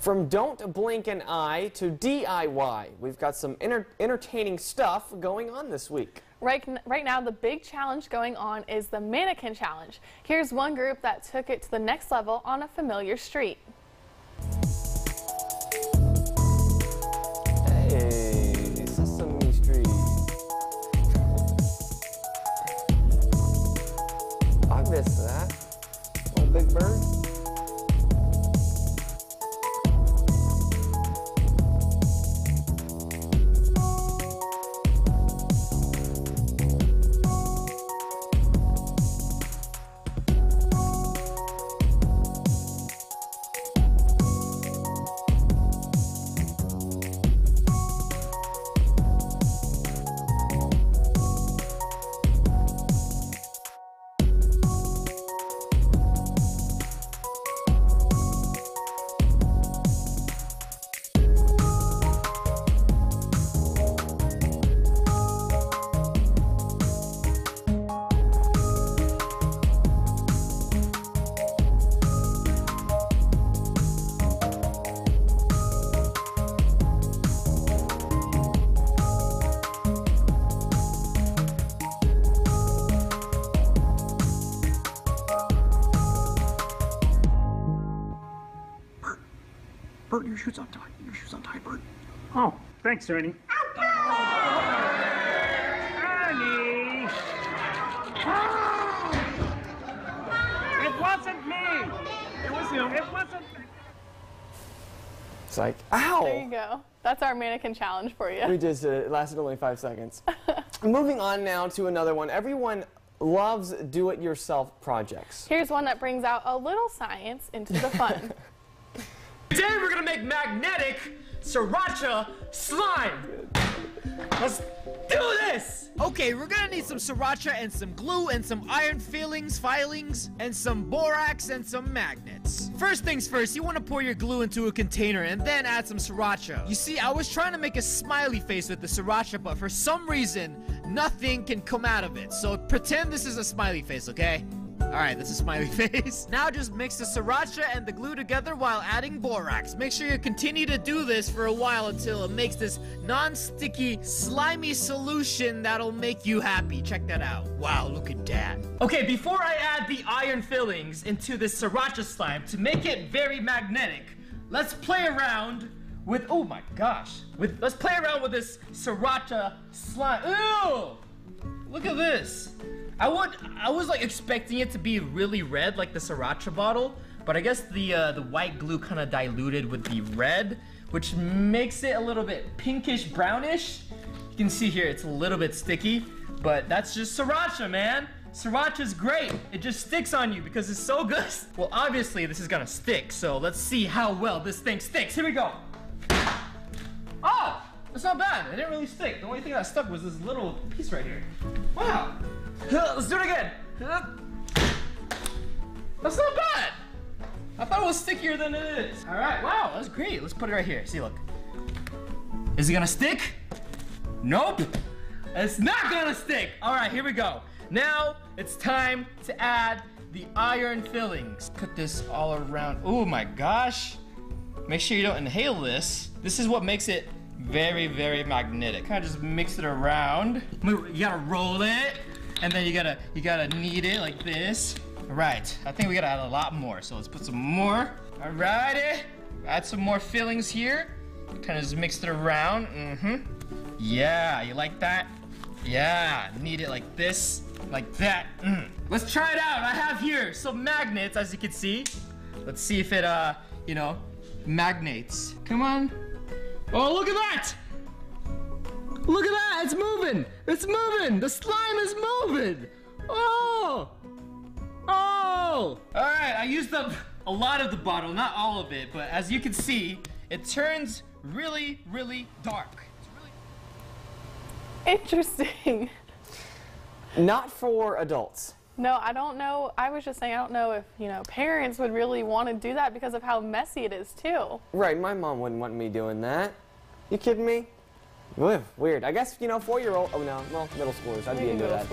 From don't blink an eye to DIY, we've got some enter entertaining stuff going on this week. Right, right now, the big challenge going on is the Mannequin Challenge. Here's one group that took it to the next level on a familiar street. Hey, Sesame Street. I missed that. Big Bird. Bert, your shoes untied. Your shoes untied, Bert. Oh, thanks, Ernie. Ernie! It wasn't me! It was him. It wasn't me. It's like, ow! There you go. That's our Mannequin Challenge for you. We just, uh, it lasted only five seconds. Moving on now to another one. Everyone loves do-it-yourself projects. Here's one that brings out a little science into the fun. Today we're gonna make magnetic sriracha slime. Let's do this! Okay, we're gonna need some sriracha and some glue and some iron filings, filings, and some borax and some magnets. First things first, you wanna pour your glue into a container and then add some sriracha. You see, I was trying to make a smiley face with the sriracha, but for some reason, nothing can come out of it. So pretend this is a smiley face, okay? Alright, this is smiley face. Now just mix the sriracha and the glue together while adding borax. Make sure you continue to do this for a while until it makes this non-sticky, slimy solution that'll make you happy. Check that out. Wow, look at that. Okay, before I add the iron fillings into this sriracha slime to make it very magnetic, let's play around with, oh my gosh, with let's play around with this sriracha slime. Ew! Look at this. I would, I was like expecting it to be really red like the sriracha bottle, but I guess the uh, the white glue kind of diluted with the red, which makes it a little bit pinkish brownish. You can see here it's a little bit sticky, but that's just sriracha, man. Sriracha's great. It just sticks on you because it's so good. Well, obviously this is gonna stick, so let's see how well this thing sticks. Here we go. That's not bad. It didn't really stick. The only thing that stuck was this little piece right here. Wow. Let's do it again. That's not bad. I thought it was stickier than it is. All right, wow, that's great. Let's put it right here. See, look. Is it gonna stick? Nope. It's not gonna stick. All right, here we go. Now it's time to add the iron fillings. Put this all around. Oh my gosh. Make sure you don't inhale this. This is what makes it very, very magnetic. Kind of just mix it around. You gotta roll it, and then you gotta you gotta knead it like this. All right. I think we gotta add a lot more. So let's put some more. Alrighty. Add some more fillings here. Kind of just mix it around. Mm-hmm. Yeah, you like that? Yeah, knead it like this, like that. Mm. Let's try it out. I have here some magnets, as you can see. Let's see if it, uh, you know, magnates. Come on. Oh, look at that! Look at that! It's moving! It's moving! The slime is moving! Oh! Oh! Alright, I used up a lot of the bottle, not all of it, but as you can see, it turns really, really dark. Interesting. Not for adults. No, I don't know. I was just saying, I don't know if, you know, parents would really want to do that because of how messy it is, too. Right, my mom wouldn't want me doing that. You kidding me? Ugh, weird. I guess, you know, four-year-old, oh no, well, middle schoolers, I'd be into that.